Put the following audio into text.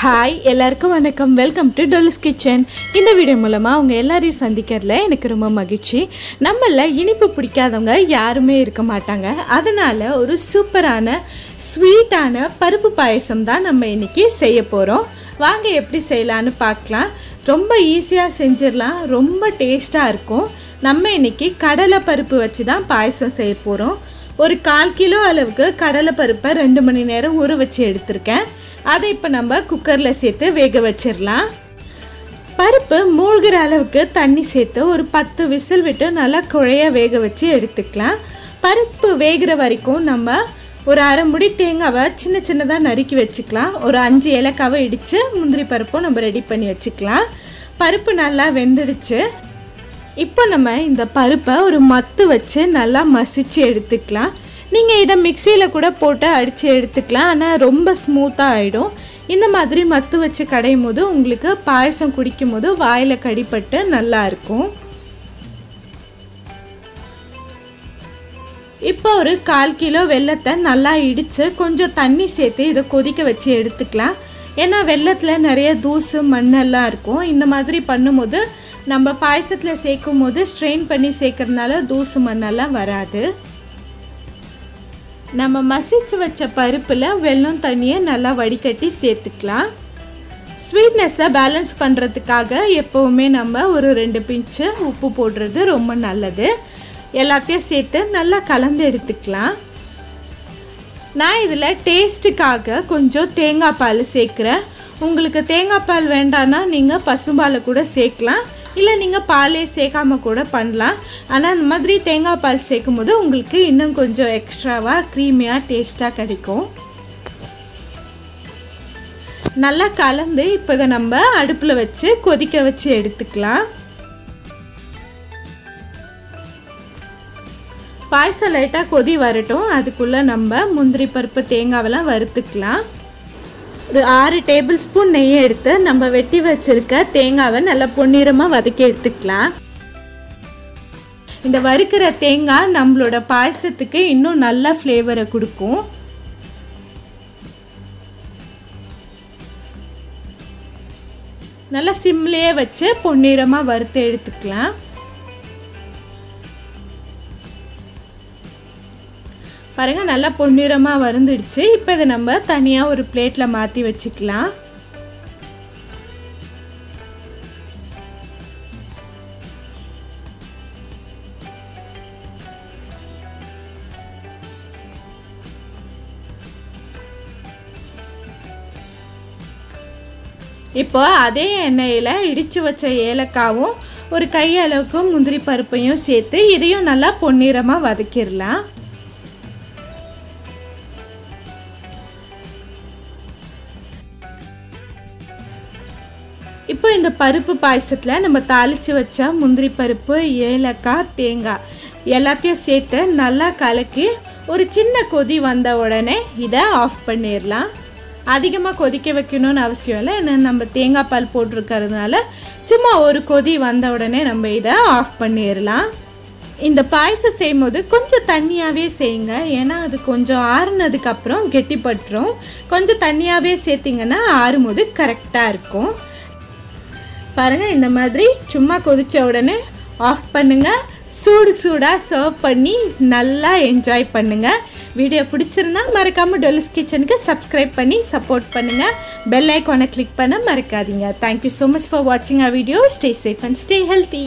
Hi எல்லாருக்கும் வணக்கம். Welcome to dolls kitchen இந்த வீடியோ மூலமாக அவங்க எல்லாரையும் சந்திக்கிறதுல எனக்கு ரொம்ப மகிழ்ச்சி. நம்மள இனிப்பு பிடிக்காதவங்க யாருமே இருக்க மாட்டாங்க. அதனால் ஒரு சூப்பரான ஸ்வீட்டான பருப்பு பாயசம் தான் நம்ம இன்றைக்கி செய்ய போகிறோம் வாங்க எப்படி செய்யலான்னு பார்க்கலாம். ரொம்ப ஈஸியாக செஞ்சிடலாம். ரொம்ப டேஸ்ட்டாக இருக்கும். நம்ம இன்றைக்கி கடலை பருப்பு வச்சு தான் பாயசம் செய்ய போகிறோம் ஒரு கால் கிலோ அளவுக்கு கடலை பருப்பை ரெண்டு மணி நேரம் ஊற வச்சு எடுத்திருக்கேன். அதை இப்போ நம்ம குக்கரில் சேர்த்து வேக வச்சிடலாம். பருப்பு மூழ்கிற அளவுக்கு தண்ணி சேர்த்து ஒரு பத்து விசில் விட்டு நல்லா குழைய வேக வச்சு எடுத்துக்கலாம். பருப்பு வேகிற வரைக்கும் நம்ம ஒரு அரை முடி தேங்காவை சின்ன சின்னதாக நறுக்கி வச்சுக்கலாம். ஒரு அஞ்சு ஏலக்காவை இடித்து முந்திரி பருப்பும் நம்ம ரெடி பண்ணி வச்சுக்கலாம். பருப்பு நல்லா வெந்துடுச்சு. இப்போ நம்ம இந்த பருப்பை ஒரு மத்து வச்சு நல்லா மசிச்சு எடுத்துக்கலாம். நீங்கள் இதை மிக்சியில் கூட போட்டு அடித்து எடுத்துக்கலாம். ஆனால் ரொம்ப ஸ்மூத்தாக ஆகிடும் இந்த மாதிரி மத்து வச்சு கடையும் போது உங்களுக்கு பாயசம் குடிக்கும் போது வாயில் கடிப்பட்டு நல்லாயிருக்கும் இப்போ ஒரு கால் கிலோ வெள்ளத்தை நல்லா இடித்து கொஞ்சம் தண்ணி சேர்த்து இதை கொதிக்க வச்சு எடுத்துக்கலாம். ஏன்னா வெள்ளத்தில் நிறைய தூசு மண்ணெல்லாம் இருக்கும். இந்த மாதிரி பண்ணும்போது நம்ம பாயசத்தில் சேர்க்கும் போது ஸ்ட்ரெயின் பண்ணி சேர்க்கறதுனால தூசு மண்ணெல்லாம் வராது. நம்ம மசிச்சு வச்ச பருப்பில் வெல்லம் தண்ணியை நல்லா வடிகட்டி சேர்த்துக்கலாம். ஸ்வீட்னஸை பேலன்ஸ் பண்ணுறதுக்காக எப்போவுமே நம்ம ஒரு ரெண்டு பிஞ்சு உப்பு போடுறது ரொம்ப நல்லது. எல்லாத்தையும் சேர்த்து நல்லா கலந்து எடுத்துக்கலாம். நான் இதில் டேஸ்ட்டுக்காக கொஞ்சம் தேங்காய் பால் சேர்க்குறேன். உங்களுக்கு தேங்காய் பால் வேண்டான்னா நீங்கள் பசும்பாலை கூட சேர்க்கலாம். இல்லை நீங்கள் பாலே சேர்க்காம கூட பண்ணலாம். ஆனால் இந்த மாதிரி தேங்காய் பால் சேர்க்கும் போது உங்களுக்கு இன்னும் கொஞ்சம் எக்ஸ்ட்ராவாக க்ரீமியாக டேஸ்ட்டாக கிடைக்கும். நல்லா கலந்து இப்போ இதை நம்ம அடுப்பில் வச்சு கொதிக்க வச்சு எடுத்துக்கலாம். பாயசம் லைட்டாக கொதி வரட்டும். அதுக்குள்ளே நம்ம முந்திரி பருப்பு தேங்காவெல்லாம் வறுத்துக்கலாம். ஒரு ஆறு டேபிள் ஸ்பூன் நெய் எடுத்து நம்ம வெட்டி வச்சுருக்க தேங்காவை நல்லா பொன்னிறமாக வதக்கி எடுத்துக்கலாம். இந்த வறுக்கிற தேங்காய் நம்மளோட பாயசத்துக்கு இன்னும் நல்ல ஃப்ளேவரை கொடுக்கும். நல்லா சிம்லேயே வச்சு பொன்னிறமாக வறுத்து எடுத்துக்கலாம். பாருங்கள் நல்லா பொன்னிறமாக வறுந்துடுச்சு. இப்போ இதை நம்ம தனியாக ஒரு பிளேட்டில் மாற்றி வச்சுக்கலாம். இப்போ அதே எண்ணெயில் இடித்து வச்ச ஏலக்காவும் ஒரு கையளவுக்கும் முந்திரி பருப்பையும் சேர்த்து இதையும் நல்லா பொன்னிறமாக வதக்கிடலாம். இப்போ இந்த பருப்பு பாயசத்தில் நம்ம தாளித்து வச்ச முந்திரி பருப்பு ஏலக்காய் தேங்காய் எல்லாத்தையும் சேர்த்து நல்லா கலக்கி ஒரு சின்ன கொதி வந்த உடனே இதை ஆஃப் பண்ணிடலாம். அதிகமாக கொதிக்க வைக்கணும்னு அவசியம் இல்லை. ஏன்னா நம்ம தேங்காய் பால் போட்டிருக்கிறதுனால சும்மா ஒரு கொதி வந்த உடனே நம்ம இதை ஆஃப் பண்ணிடலாம். இந்த பாயசம் செய்யும் போது கொஞ்சம் தண்ணியாகவே செய்யுங்க. ஏன்னா அது கொஞ்சம் ஆறுனதுக்கப்புறம் கெட்டிப்பட்டுரும். கொஞ்சம் தண்ணியாகவே சேர்த்திங்கன்னா ஆறும்போது கரெக்டாக இருக்கும். பாருங்கள் இந்த மாதிரி சும்மா கொதித்த உடனே ஆஃப் பண்ணுங்கள் சூடு சூடாக சர்வ் பண்ணி நல்லா என்ஜாய் பண்ணுங்கள் வீடியோ பிடிச்சிருந்தா மறக்காமல் டொலிஸ் கிச்சனுக்கு சப்ஸ்கிரைப் பண்ணி சப்போர்ட் பண்ணுங்கள் பெல் ஐக்கானை கிளிக் பண்ண மறக்காதீங்க. தேங்க்யூ ஸோ மச் ஃபார் வாட்சிங் a video stay safe and stay healthy